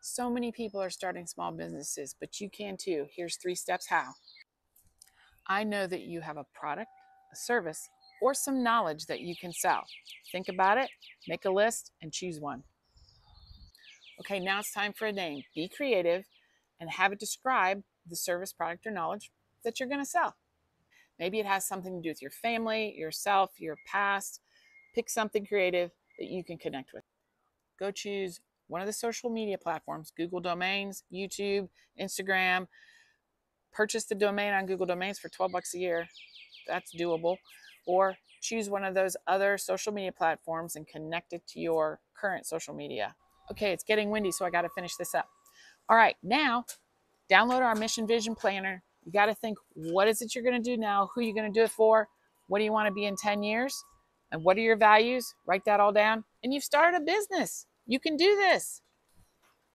So many people are starting small businesses, but you can too. Here's three steps how. I know that you have a product, a service, or some knowledge that you can sell. Think about it, make a list, and choose one. Okay, now it's time for a name. Be creative and have it describe the service, product, or knowledge that you're going to sell. Maybe it has something to do with your family, yourself, your past. Pick something creative that you can connect with. Go choose one of the social media platforms Google Domains, YouTube, Instagram. Purchase the domain on Google Domains for 12 bucks a year. That's doable. Or choose one of those other social media platforms and connect it to your current social media. Okay, it's getting windy, so I got to finish this up. All right, now download our mission vision planner. You got to think what is it you're going to do now? Who are you going to do it for? What do you want to be in 10 years? And what are your values? Write that all down. And you've started a business. You can do this.